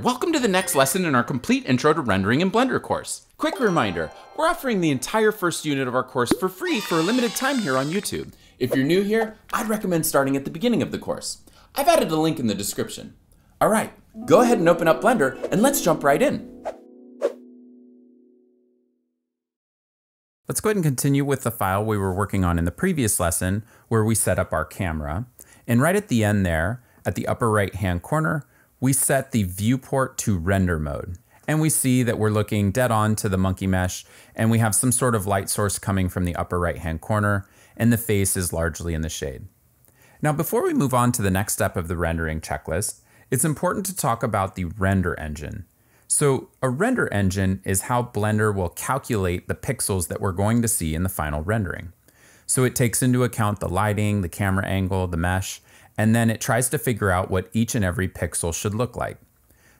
Welcome to the next lesson in our complete Intro to Rendering in Blender course. Quick reminder, we're offering the entire first unit of our course for free for a limited time here on YouTube. If you're new here, I'd recommend starting at the beginning of the course. I've added a link in the description. All right, go ahead and open up Blender and let's jump right in. Let's go ahead and continue with the file we were working on in the previous lesson where we set up our camera. And right at the end there, at the upper right hand corner, we set the viewport to render mode. And we see that we're looking dead on to the monkey mesh and we have some sort of light source coming from the upper right hand corner and the face is largely in the shade. Now before we move on to the next step of the rendering checklist, it's important to talk about the render engine. So a render engine is how Blender will calculate the pixels that we're going to see in the final rendering. So it takes into account the lighting, the camera angle, the mesh, and then it tries to figure out what each and every pixel should look like.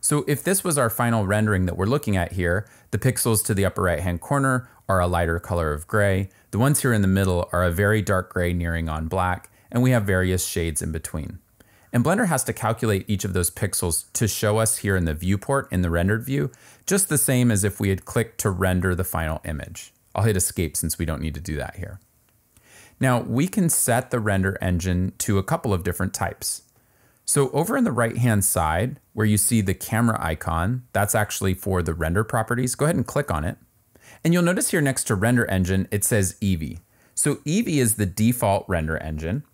So if this was our final rendering that we're looking at here, the pixels to the upper right hand corner are a lighter color of gray, the ones here in the middle are a very dark gray nearing on black, and we have various shades in between. And Blender has to calculate each of those pixels to show us here in the viewport in the rendered view, just the same as if we had clicked to render the final image. I'll hit escape since we don't need to do that here. Now we can set the render engine to a couple of different types. So over in the right hand side where you see the camera icon, that's actually for the render properties. Go ahead and click on it. And you'll notice here next to render engine, it says Eevee. So Eevee is the default render engine.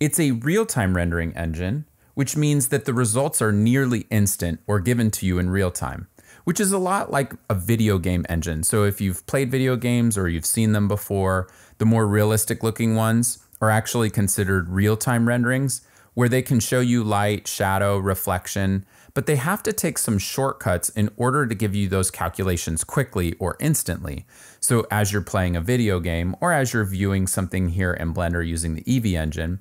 It's a real-time rendering engine, which means that the results are nearly instant or given to you in real time, which is a lot like a video game engine. So if you've played video games or you've seen them before, the more realistic looking ones are actually considered real time renderings where they can show you light, shadow, reflection, but they have to take some shortcuts in order to give you those calculations quickly or instantly. So as you're playing a video game or as you're viewing something here in Blender using the Eevee engine,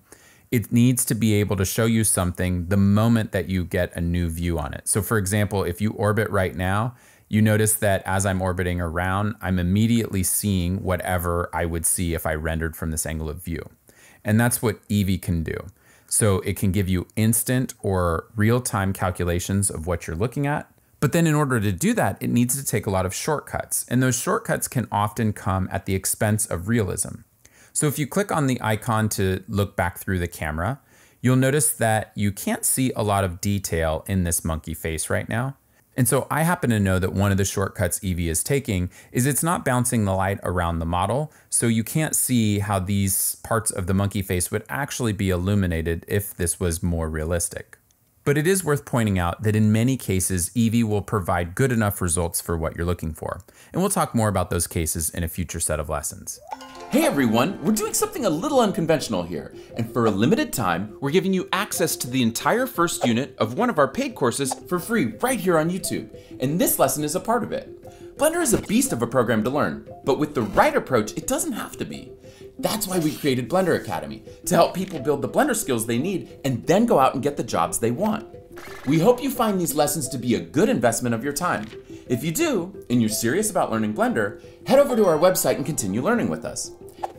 it needs to be able to show you something the moment that you get a new view on it. So for example, if you orbit right now, you notice that as I'm orbiting around, I'm immediately seeing whatever I would see if I rendered from this angle of view. And that's what Eevee can do. So it can give you instant or real-time calculations of what you're looking at. But then in order to do that, it needs to take a lot of shortcuts. And those shortcuts can often come at the expense of realism. So if you click on the icon to look back through the camera, you'll notice that you can't see a lot of detail in this monkey face right now. And so I happen to know that one of the shortcuts Eevee is taking is it's not bouncing the light around the model. So you can't see how these parts of the monkey face would actually be illuminated if this was more realistic. But it is worth pointing out that in many cases, Eevee will provide good enough results for what you're looking for. And we'll talk more about those cases in a future set of lessons. Hey everyone, we're doing something a little unconventional here, and for a limited time, we're giving you access to the entire first unit of one of our paid courses for free right here on YouTube, and this lesson is a part of it. Blender is a beast of a program to learn, but with the right approach, it doesn't have to be. That's why we created Blender Academy, to help people build the Blender skills they need and then go out and get the jobs they want. We hope you find these lessons to be a good investment of your time. If you do, and you're serious about learning Blender, head over to our website and continue learning with us.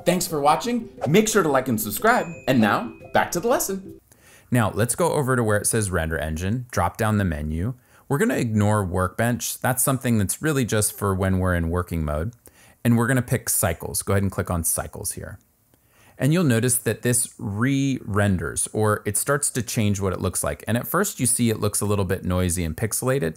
Thanks for watching, make sure to like and subscribe, and now, back to the lesson. Now, let's go over to where it says Render Engine, drop down the menu. We're gonna ignore Workbench. That's something that's really just for when we're in working mode. And we're gonna pick Cycles. Go ahead and click on Cycles here. And you'll notice that this re-renders, or it starts to change what it looks like. And at first you see it looks a little bit noisy and pixelated,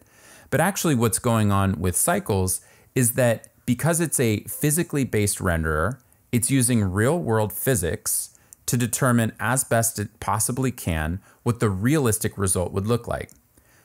but actually what's going on with cycles is that because it's a physically based renderer, it's using real world physics to determine as best it possibly can what the realistic result would look like.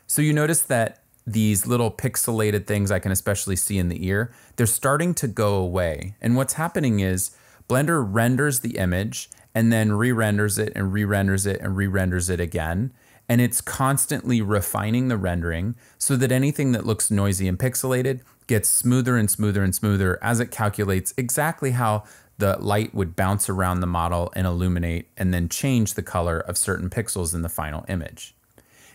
So you notice that these little pixelated things I can especially see in the ear, they're starting to go away. And what's happening is Blender renders the image and then re-renders it and re-renders it and re-renders it again and it's constantly refining the rendering so that anything that looks noisy and pixelated gets smoother and smoother and smoother as it calculates exactly how the light would bounce around the model and illuminate and then change the color of certain pixels in the final image.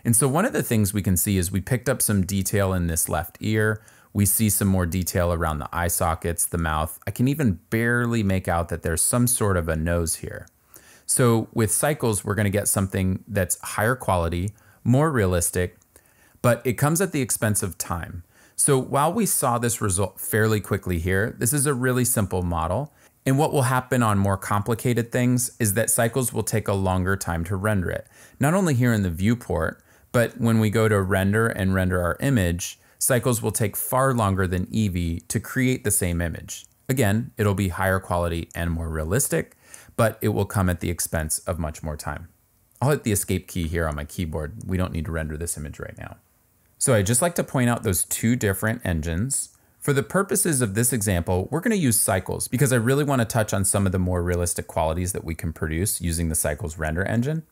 And so one of the things we can see is we picked up some detail in this left ear. We see some more detail around the eye sockets, the mouth. I can even barely make out that there's some sort of a nose here. So with cycles, we're going to get something that's higher quality, more realistic, but it comes at the expense of time. So while we saw this result fairly quickly here, this is a really simple model. And what will happen on more complicated things is that cycles will take a longer time to render it. Not only here in the viewport, but when we go to render and render our image, cycles will take far longer than Eevee to create the same image. Again, it'll be higher quality and more realistic, but it will come at the expense of much more time. I'll hit the escape key here on my keyboard. We don't need to render this image right now. So I'd just like to point out those two different engines. For the purposes of this example, we're going to use cycles because I really want to touch on some of the more realistic qualities that we can produce using the cycles render engine.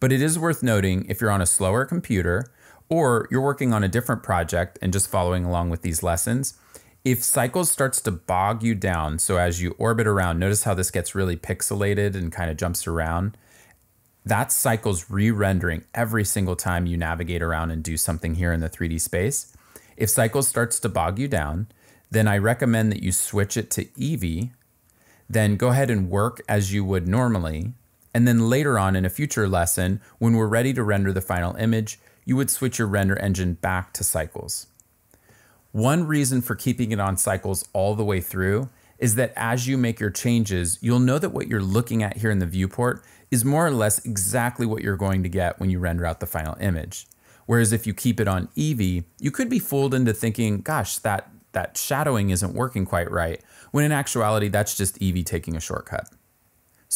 But it is worth noting if you're on a slower computer or you're working on a different project and just following along with these lessons, if cycles starts to bog you down, so as you orbit around, notice how this gets really pixelated and kind of jumps around. That cycle's re-rendering every single time you navigate around and do something here in the 3D space. If cycles starts to bog you down, then I recommend that you switch it to Eevee, then go ahead and work as you would normally. And then later on in a future lesson, when we're ready to render the final image, you would switch your render engine back to cycles. One reason for keeping it on cycles all the way through is that as you make your changes, you'll know that what you're looking at here in the viewport is more or less exactly what you're going to get when you render out the final image. Whereas if you keep it on Eevee, you could be fooled into thinking, gosh, that, that shadowing isn't working quite right, when in actuality, that's just Eevee taking a shortcut.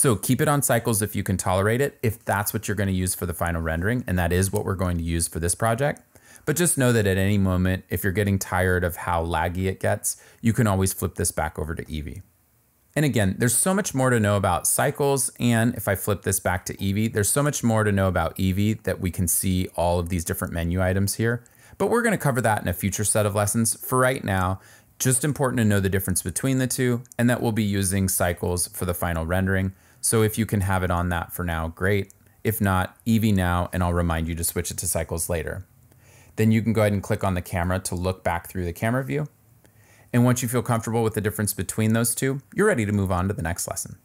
So keep it on cycles if you can tolerate it, if that's what you're going to use for the final rendering, and that is what we're going to use for this project. But just know that at any moment, if you're getting tired of how laggy it gets, you can always flip this back over to Eevee. And again, there's so much more to know about cycles. And if I flip this back to Eevee, there's so much more to know about Eevee that we can see all of these different menu items here. But we're going to cover that in a future set of lessons. For right now, just important to know the difference between the two and that we'll be using cycles for the final rendering. So if you can have it on that for now, great. If not, Eevee now, and I'll remind you to switch it to cycles later. Then you can go ahead and click on the camera to look back through the camera view. And once you feel comfortable with the difference between those two, you're ready to move on to the next lesson.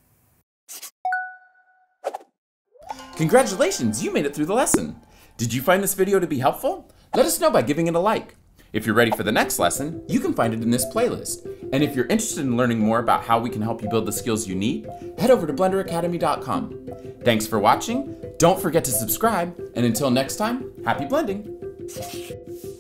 Congratulations, you made it through the lesson. Did you find this video to be helpful? Let us know by giving it a like. If you're ready for the next lesson, you can find it in this playlist. And if you're interested in learning more about how we can help you build the skills you need, head over to blenderacademy.com. Thanks for watching, don't forget to subscribe, and until next time, happy blending!